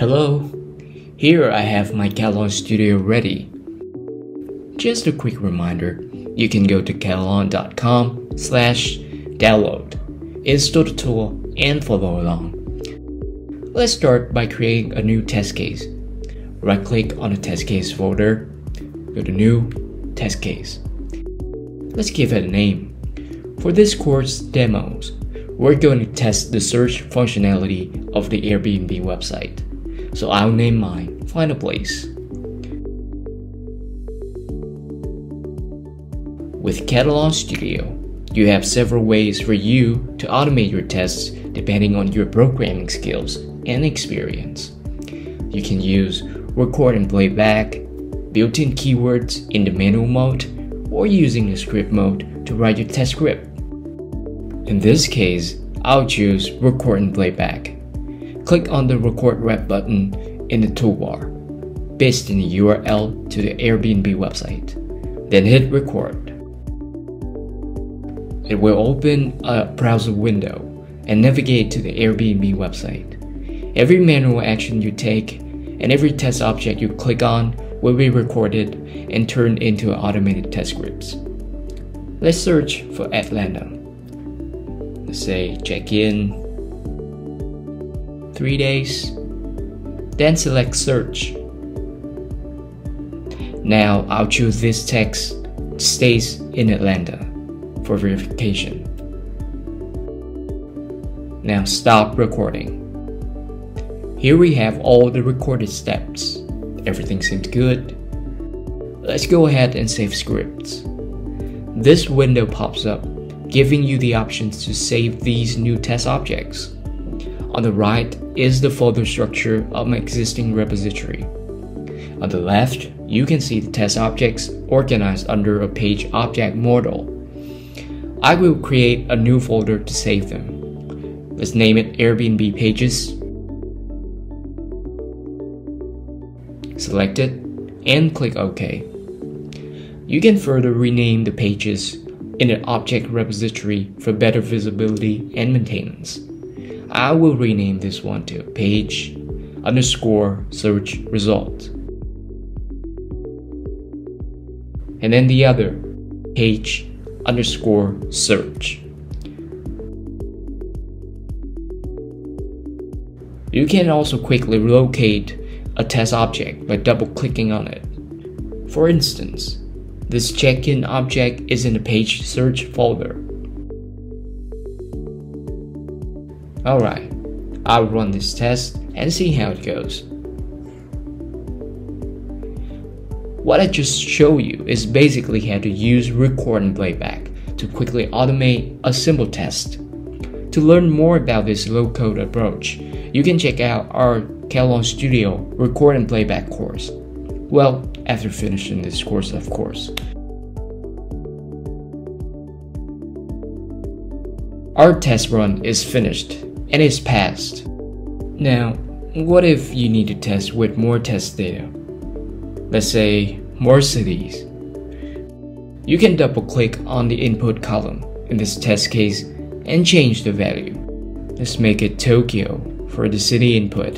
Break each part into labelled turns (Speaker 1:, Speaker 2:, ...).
Speaker 1: Hello, here I have my Katalon Studio ready. Just a quick reminder, you can go to katalon.com slash download, install the tool, and follow along. Let's start by creating a new test case. Right click on the test case folder, go to new, test case. Let's give it a name. For this course demos, we're going to test the search functionality of the Airbnb website. So I'll name mine Find a Place. With Katalon Studio, you have several ways for you to automate your tests depending on your programming skills and experience. You can use record and playback, built-in keywords in the manual mode, or using the script mode to write your test script. In this case, I'll choose record and playback. Click on the Record Web button in the toolbar, paste in the URL to the Airbnb website, then hit record. It will open a browser window and navigate to the Airbnb website. Every manual action you take and every test object you click on will be recorded and turned into automated test scripts. Let's search for Atlanta. Let's say check in, three days, then select search. Now I'll choose this text stays in Atlanta for verification. Now stop recording. Here we have all the recorded steps. Everything seems good. Let's go ahead and save scripts. This window pops up, giving you the options to save these new test objects. On the right is the folder structure of my existing repository. On the left, you can see the test objects organized under a page object model. I will create a new folder to save them. Let's name it Airbnb Pages select it, and click OK. You can further rename the pages in the object repository for better visibility and maintenance. I will rename this one to page underscore search result. And then the other, page underscore search. You can also quickly locate a test object by double clicking on it. For instance, this check-in object is in the page search folder. Alright, I'll run this test and see how it goes. What I just showed you is basically how to use record and playback to quickly automate a simple test. To learn more about this low-code approach, you can check out our Katalon Studio record and playback course. Well, after finishing this course, of course. Our test run is finished and it's passed. Now, what if you need to test with more test data? Let's say more cities. You can double click on the input column in this test case and change the value. Let's make it Tokyo for the city input.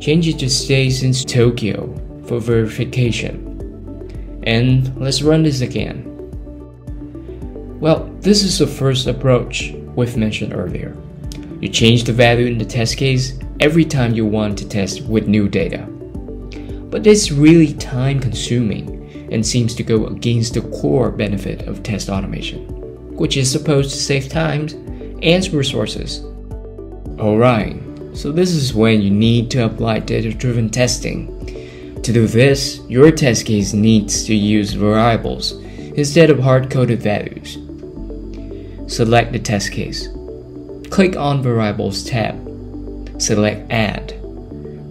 Speaker 1: Change it to stay since Tokyo for verification. And let's run this again. Well, this is the first approach we've mentioned earlier. You change the value in the test case every time you want to test with new data. But it's really time consuming and seems to go against the core benefit of test automation, which is supposed to save time and resources. Alright, so this is when you need to apply data-driven testing. To do this, your test case needs to use variables instead of hard-coded values. Select the test case. Click on Variables tab. Select Add.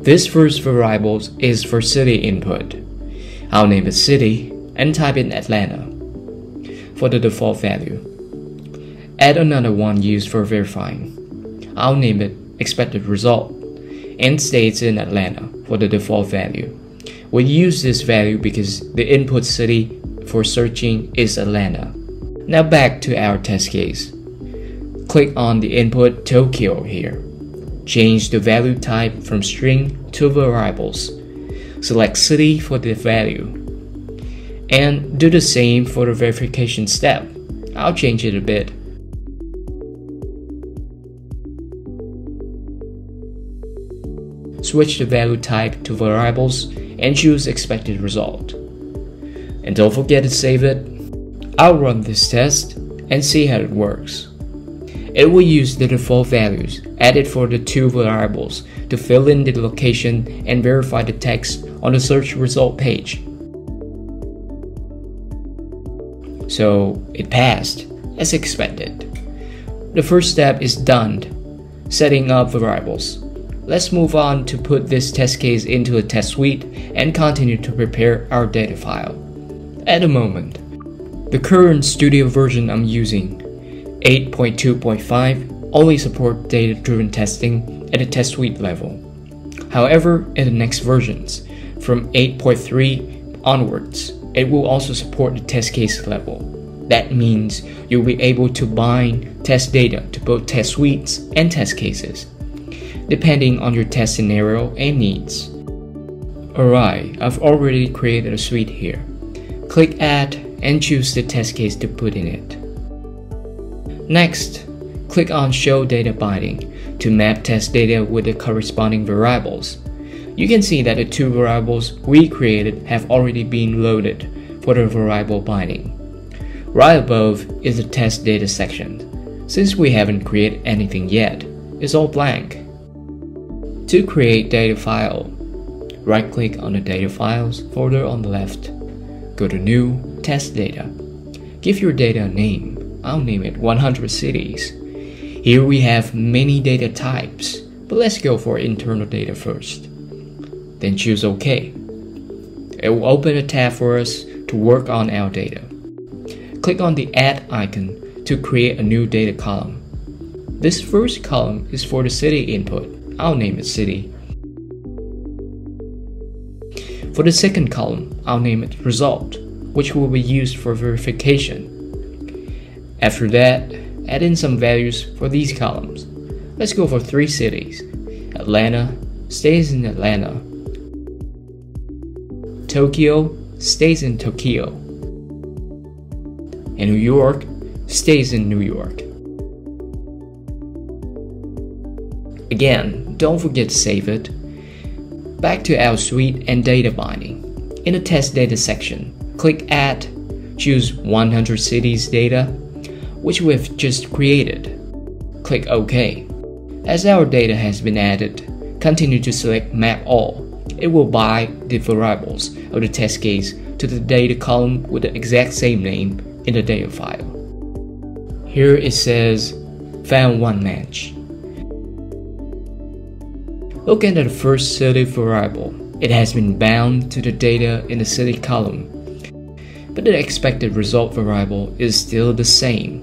Speaker 1: This first variable is for city input. I'll name it City and type in Atlanta for the default value. Add another one used for verifying. I'll name it expected result, and states in Atlanta for the default value. We use this value because the input city for searching is Atlanta. Now back to our test case. Click on the input Tokyo here. change the value type from string to variables. Select city for the value. And do the same for the verification step. I'll change it a bit. Switch the value type to variables and choose expected result. And don't forget to save it. I'll run this test and see how it works. It will use the default values added for the two variables to fill in the location and verify the text on the search result page. So it passed, as expected. The first step is done, setting up variables. Let's move on to put this test case into a test suite and continue to prepare our data file. At the moment, the current studio version I'm using 8.2.5 only support data-driven testing at the test suite level. However, in the next versions, from 8.3 onwards, it will also support the test case level. That means you'll be able to bind test data to both test suites and test cases, depending on your test scenario and needs. Alright, I've already created a suite here. Click Add and choose the test case to put in it. Next, click on Show Data Binding to map test data with the corresponding variables. You can see that the two variables we created have already been loaded for the variable binding. Right above is the test data section. Since we haven't created anything yet, it's all blank. To create data file, right click on the data files folder on the left. Go to New, Test Data. Give your data a name I'll name it 100 cities. Here we have many data types, but let's go for internal data first. Then choose OK. It will open a tab for us to work on our data. Click on the Add icon to create a new data column. This first column is for the city input. I'll name it city. For the second column, I'll name it result, which will be used for verification. After that, add in some values for these columns. Let's go for three cities. Atlanta stays in Atlanta. Tokyo stays in Tokyo. And New York stays in New York. Again, don't forget to save it. Back to our suite and data binding. In the test data section, click Add, choose 100 cities data, which we've just created. Click OK. As our data has been added, continue to select Map All. It will bind the variables of the test case to the data column with the exact same name in the data file. Here it says found one match. Look at the first city variable. It has been bound to the data in the city column, but the expected result variable is still the same.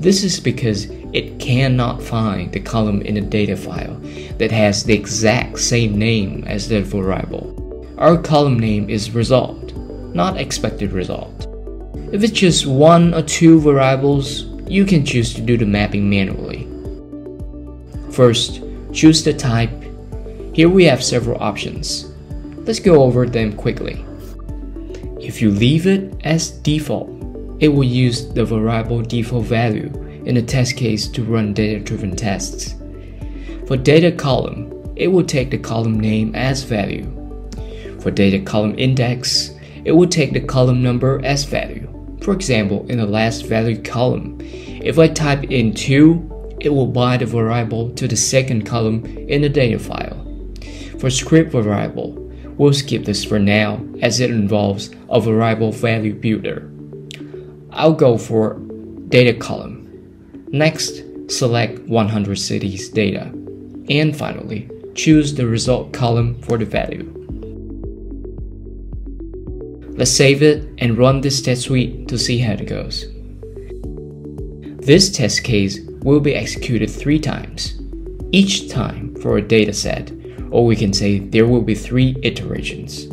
Speaker 1: This is because it cannot find the column in the data file that has the exact same name as the variable. Our column name is result, not expected result. If it's just one or two variables, you can choose to do the mapping manually. First, choose the type. Here we have several options. Let's go over them quickly. If you leave it as default, it will use the variable default value in the test case to run data-driven tests. For data column, it will take the column name as value. For data column index, it will take the column number as value. For example, in the last value column, if I type in 2, it will bind the variable to the second column in the data file. For script variable, we'll skip this for now as it involves a variable value builder. I'll go for data column. Next, select 100 cities data. And finally, choose the result column for the value. Let's save it and run this test suite to see how it goes. This test case will be executed three times, each time for a dataset, or we can say there will be three iterations.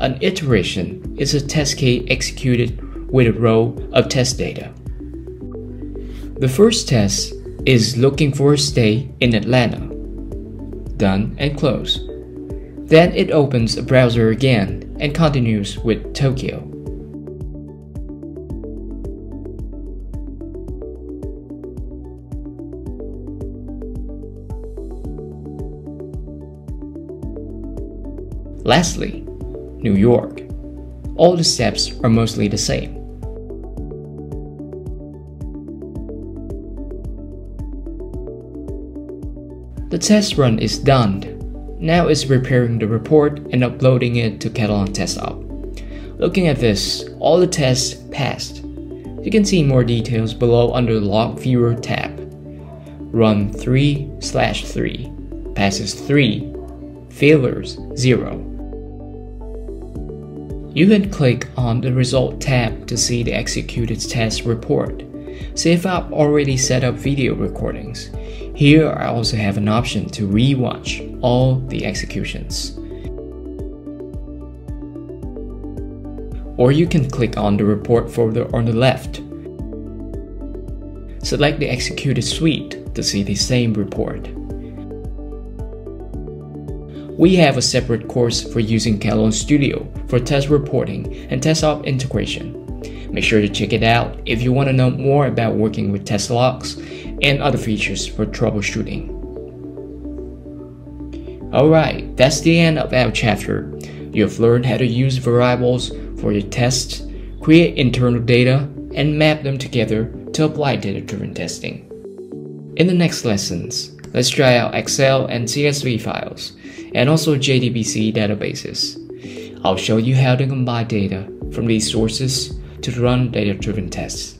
Speaker 1: An iteration is a test case executed with a row of test data. The first test is looking for a stay in Atlanta. done, and close. Then it opens a browser again and continues with Tokyo. Lastly, New York. All the steps are mostly the same. The test run is done. Now it's preparing the report and uploading it to Katalon TestOps. Looking at this, all the tests passed. You can see more details below under the Log Viewer tab. Run 3 slash 3, passes 3, failures 0. You can click on the Result tab to see the executed test report. See if I've already set up video recordings. Here I also have an option to rewatch all the executions. Or you can click on the report folder on the left. Select the executed suite to see the same report. We have a separate course for using Katalon Studio for test reporting and test op integration. Make sure to check it out if you want to know more about working with test logs and other features for troubleshooting. Alright, that's the end of our chapter. You have learned how to use variables for your tests, create internal data, and map them together to apply data-driven testing. In the next lessons, let's try out Excel and CSV files, and also JDBC databases. I'll show you how to combine data from these sources to run data-driven tests.